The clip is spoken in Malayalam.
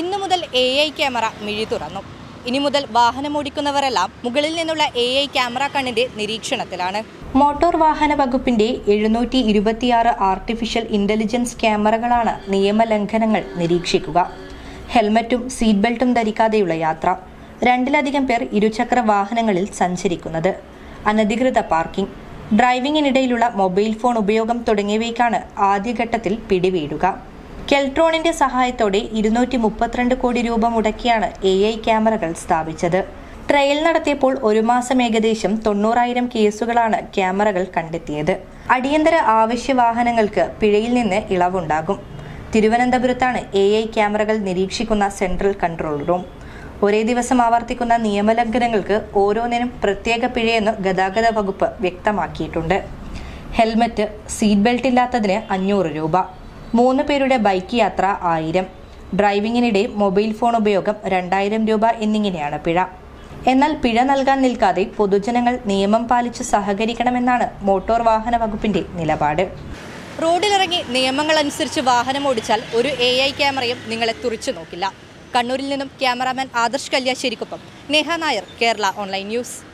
ഇന്നു മുതൽ എ ഐ ക്യാമറ മിഴി തുറന്നു. ഇനി മുതൽ വാഹനമോടിക്കുന്നവരെല്ലാം മുകളിൽ നിന്നുള്ള എ ഐ ക്യാമറ കണ്ണിന്റെ നിരീക്ഷണത്തിലാണ്. മോട്ടോർ വാഹന വകുപ്പിന്റെ എഴുന്നൂറ്റി ഇരുപത്തിയാറ് ആർട്ടിഫിഷ്യൽ ഇന്റലിജൻസ് ക്യാമറകളാണ് നിയമലംഘനങ്ങൾ നിരീക്ഷിക്കുക. ഹെൽമറ്റും സീറ്റ് ബെൽറ്റും ധരിക്കാതെയുള്ള യാത്ര. രണ്ടിലധികം പേർ ഇരുചക്ര വാഹനങ്ങളിൽ സഞ്ചരിക്കുന്നത്. അനധികൃത പാർക്കിംഗ് ഡ്രൈവിംഗിനിടയിലുള്ള മൊബൈൽ ഫോൺ ഉപയോഗം തുടങ്ങിയവയ്ക്കാണ് ആദ്യഘട്ടത്തിൽ പിടിവീഴുക. കെൽട്രോണിന്റെ സഹായത്തോടെ ഇരുന്നൂറ്റി മുപ്പത്തിരണ്ട് കോടി രൂപ മുടക്കിയാണ് എ ഐ ക്യാമറകൾ സ്ഥാപിച്ചത്. ട്രയൽ നടത്തിയപ്പോൾ ഒരു മാസം ഏകദേശം തൊണ്ണൂറായിരം കേസുകളാണ് ക്യാമറകൾ കണ്ടെത്തിയത്. അടിയന്തര ആവശ്യ വാഹനങ്ങൾക്ക് പിഴയിൽ നിന്ന് ഇളവുണ്ടാകും. തിരുവനന്തപുരത്താണ് എ ഐ ക്യാമറകൾ നിരീക്ഷിക്കുന്ന സെൻട്രൽ കൺട്രോൾ റൂം. ഒരേ ദിവസം ആവർത്തിക്കുന്ന നിയമലംഘനങ്ങൾക്ക് ഓരോന്നിനും പ്രത്യേക പിഴയെന്ന് ഗതാഗത വകുപ്പ് വ്യക്തമാക്കിയിട്ടുണ്ട്. ഹെൽമറ്റ് സീറ്റ് ബെൽറ്റ് ഇല്ലാത്തതിന് അഞ്ഞൂറ് രൂപ. മൂന്ന് പേരുടെ ബൈക്ക് യാത്ര ആയിരം. ഡ്രൈവിംഗിനിടെ മൊബൈൽ ഫോൺ ഉപയോഗം രണ്ടായിരം രൂപ എന്നിങ്ങനെയാണ് പിഴ. എന്നാൽ പിഴ നൽകാൻ നിൽക്കാതെ പൊതുജനങ്ങൾ നിയമം പാലിച്ച് സഹകരിക്കണമെന്നാണ് മോട്ടോർ വാഹന വകുപ്പിന്റെ നിലപാട്. റോഡിലിറങ്ങി നിയമങ്ങൾ അനുസരിച്ച് വാഹനം ഓടിച്ചാൽ ഒരു എ ഐ ക്യാമറയും നിങ്ങളെ തുറച്ചു നോക്കില്ല. കണ്ണൂരിൽ നിന്നും ക്യാമറാമാൻ ആദർശ് കല്യാശ്ശേരിക്കൊപ്പം നേഹ നായർ കേരള ഓൺലൈൻ ന്യൂസ്.